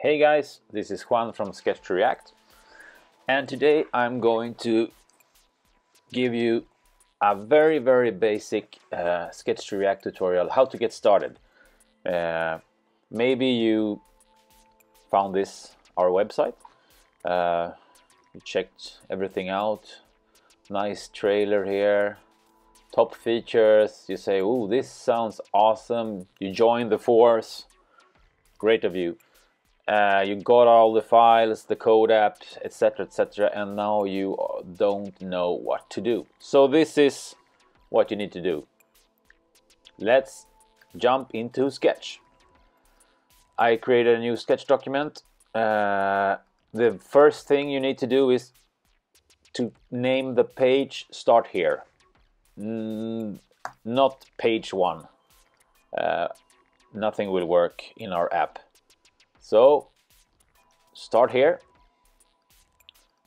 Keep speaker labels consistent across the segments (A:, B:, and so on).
A: Hey guys, this is Juan from Sketch to React and today I'm going to give you a very very basic uh, Sketch to React tutorial how to get started. Uh, maybe you found this our website, uh, you checked everything out, nice trailer here, top features, you say oh this sounds awesome, you join the force, great of you uh, you got all the files, the code app, etc, etc, and now you don't know what to do. So this is what you need to do. Let's jump into Sketch. I created a new Sketch document. Uh, the first thing you need to do is to name the page Start Here. Mm, not page one. Uh, nothing will work in our app so start here.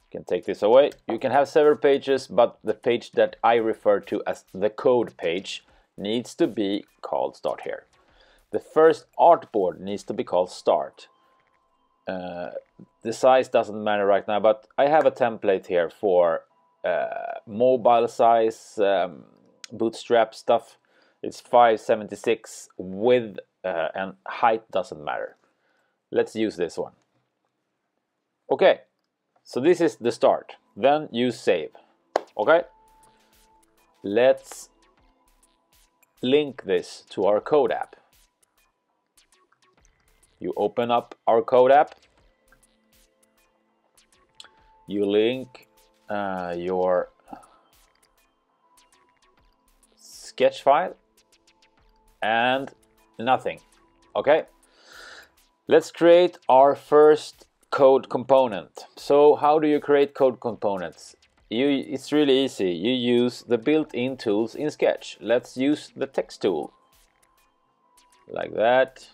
A: You can take this away. You can have several pages, but the page that I refer to as the code page needs to be called start here. The first artboard needs to be called start. Uh, the size doesn't matter right now, but I have a template here for uh, mobile size um, bootstrap stuff. It's 576 width uh, and height doesn't matter. Let's use this one. Okay, so this is the start. Then you save. Okay, let's link this to our code app. You open up our code app. You link uh, your sketch file and nothing. Okay, Let's create our first code component. So how do you create code components? You, it's really easy. You use the built-in tools in Sketch. Let's use the text tool. Like that.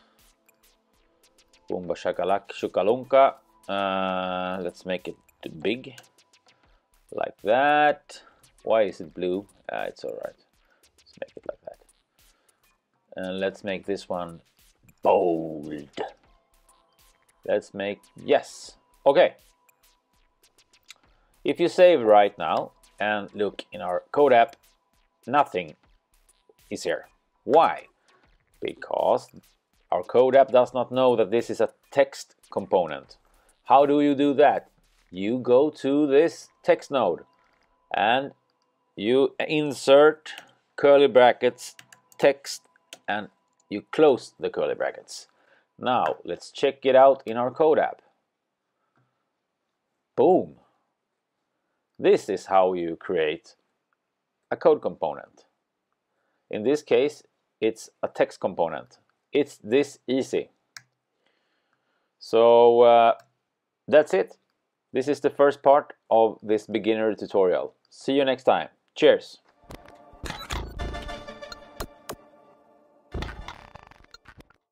A: Boomba shakalak shukalunka. Uh, let's make it big. Like that. Why is it blue? Uh, it's alright. Let's make it like that. And let's make this one bold. Let's make yes. Okay. If you save right now and look in our code app, nothing is here. Why? Because our code app does not know that this is a text component. How do you do that? You go to this text node and you insert curly brackets text and you close the curly brackets. Now, let's check it out in our code app. Boom! This is how you create a code component. In this case, it's a text component. It's this easy. So uh, that's it. This is the first part of this beginner tutorial. See you next time. Cheers!